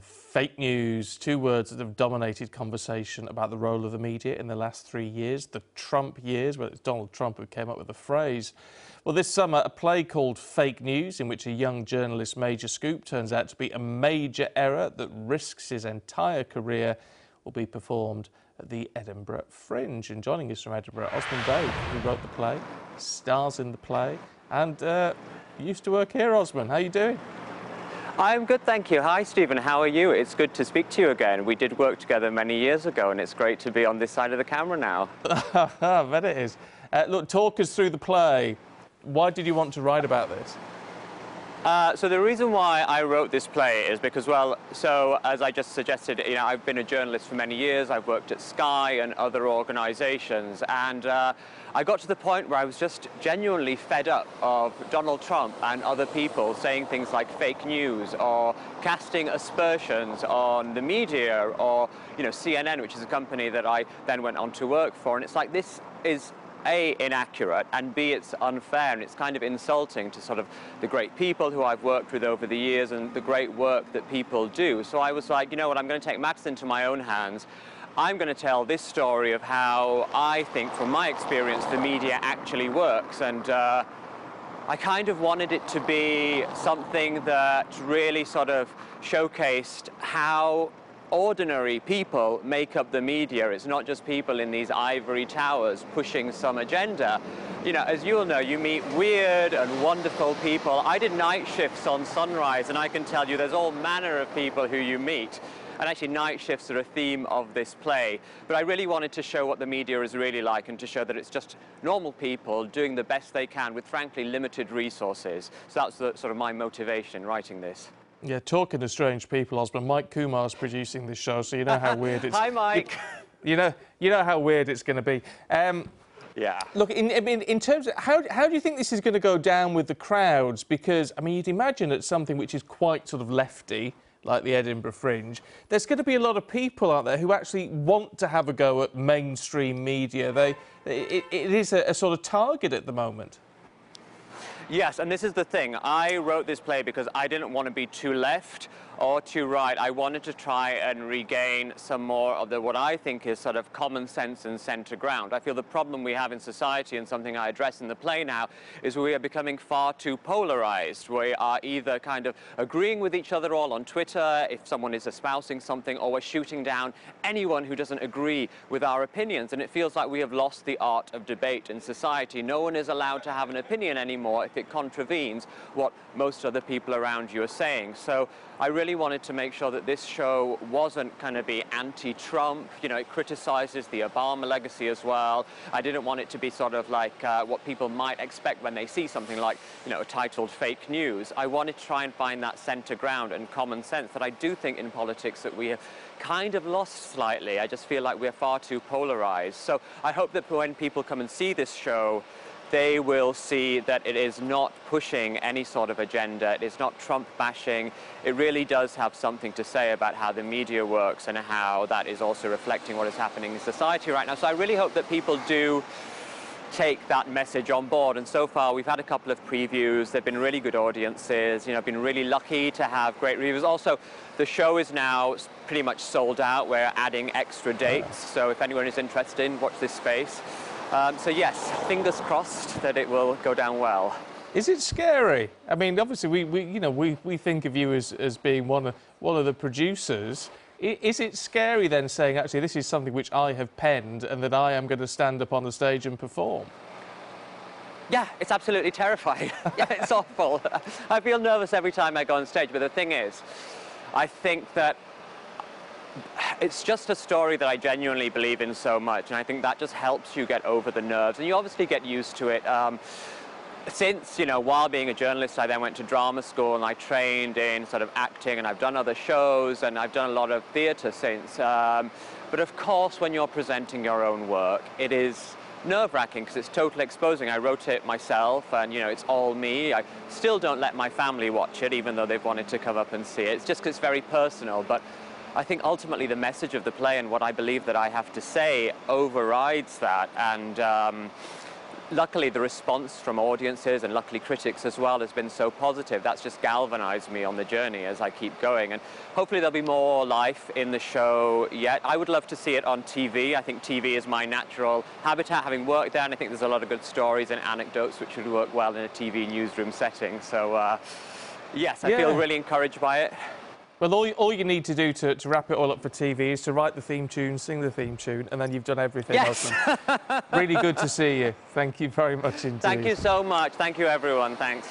Fake news, two words that have dominated conversation about the role of the media in the last three years, the Trump years, where it's Donald Trump who came up with the phrase. Well, this summer, a play called Fake News, in which a young journalist's major scoop turns out to be a major error that risks his entire career, will be performed at the Edinburgh Fringe. And joining us from Edinburgh, Osman Baig, who wrote the play, stars in the play, and uh, used to work here, Osman. How are you doing? I'm good, thank you. Hi, Stephen. How are you? It's good to speak to you again. We did work together many years ago, and it's great to be on this side of the camera now. I bet it is. Uh, look, talk us through the play. Why did you want to write about this? Uh, so the reason why I wrote this play is because, well, so as I just suggested, you know, I've been a journalist for many years. I've worked at Sky and other organizations. And uh, I got to the point where I was just genuinely fed up of Donald Trump and other people saying things like fake news or casting aspersions on the media or, you know, CNN, which is a company that I then went on to work for. And it's like, this is a, inaccurate, and B, it's unfair, and it's kind of insulting to sort of the great people who I've worked with over the years and the great work that people do. So I was like, you know what, I'm going to take matters into my own hands. I'm going to tell this story of how I think, from my experience, the media actually works. And uh, I kind of wanted it to be something that really sort of showcased how ordinary people make up the media. It's not just people in these ivory towers pushing some agenda. You know, as you'll know, you meet weird and wonderful people. I did night shifts on Sunrise, and I can tell you there's all manner of people who you meet. And actually, night shifts are a theme of this play. But I really wanted to show what the media is really like and to show that it's just normal people doing the best they can with, frankly, limited resources. So that's the, sort of my motivation writing this. Yeah, talking to strange people, Osman. Mike Kumar's producing this show, so you know how weird it's. Hi, Mike. You, you, know, you know how weird it's going to be. Um, yeah. Look, in, I mean, in terms of how, how do you think this is going to go down with the crowds? Because I mean, you'd imagine at something which is quite sort of lefty, like the Edinburgh Fringe, there's going to be a lot of people out there who actually want to have a go at mainstream media. They, it, it is a, a sort of target at the moment. Yes, and this is the thing. I wrote this play because I didn't want to be too left or too right. I wanted to try and regain some more of the what I think is sort of common sense and center ground. I feel the problem we have in society and something I address in the play now is we are becoming far too polarized. We are either kind of agreeing with each other all on Twitter if someone is espousing something or we're shooting down anyone who doesn't agree with our opinions. And it feels like we have lost the art of debate in society. No one is allowed to have an opinion anymore if it contravenes what most other people around you are saying. So I really wanted to make sure that this show wasn't going to be anti-Trump. You know, it criticizes the Obama legacy as well. I didn't want it to be sort of like uh, what people might expect when they see something like, you know, titled fake news. I wanted to try and find that center ground and common sense that I do think in politics that we have kind of lost slightly. I just feel like we're far too polarized. So I hope that when people come and see this show, they will see that it is not pushing any sort of agenda. It is not Trump bashing. It really does have something to say about how the media works and how that is also reflecting what is happening in society right now. So I really hope that people do take that message on board. And so far, we've had a couple of previews. They've been really good audiences. You know, I've been really lucky to have great reviews. Also, the show is now pretty much sold out. We're adding extra dates. So if anyone is interested, in watch this space. Um, so yes, fingers crossed that it will go down well. Is it scary? I mean, obviously, we, we you know we, we think of you as, as being one of one of the producers. Is it scary then saying actually this is something which I have penned and that I am going to stand up on the stage and perform? Yeah, it's absolutely terrifying. yeah, it's awful. I feel nervous every time I go on stage, but the thing is, I think that it's just a story that I genuinely believe in so much, and I think that just helps you get over the nerves, and you obviously get used to it. Um, since, you know, while being a journalist, I then went to drama school and I trained in sort of acting and I've done other shows and I've done a lot of theatre since. Um, but of course, when you're presenting your own work, it is nerve-wracking because it's totally exposing. I wrote it myself and, you know, it's all me. I still don't let my family watch it, even though they've wanted to come up and see it. It's just because it's very personal. But I think ultimately the message of the play and what I believe that I have to say overrides that. And um, luckily the response from audiences and luckily critics as well has been so positive. That's just galvanized me on the journey as I keep going. And hopefully there'll be more life in the show yet. I would love to see it on TV. I think TV is my natural habitat, having worked there, and I think there's a lot of good stories and anecdotes which would work well in a TV newsroom setting. So, uh, yes, I Yeah. feel really encouraged by it. Well, all, all you need to do to, to wrap it all up for TV is to write the theme tune, sing the theme tune, and then you've done everything. Yes. Really good to see you. Thank you very much indeed. Thank you so much. Thank you, everyone. Thanks.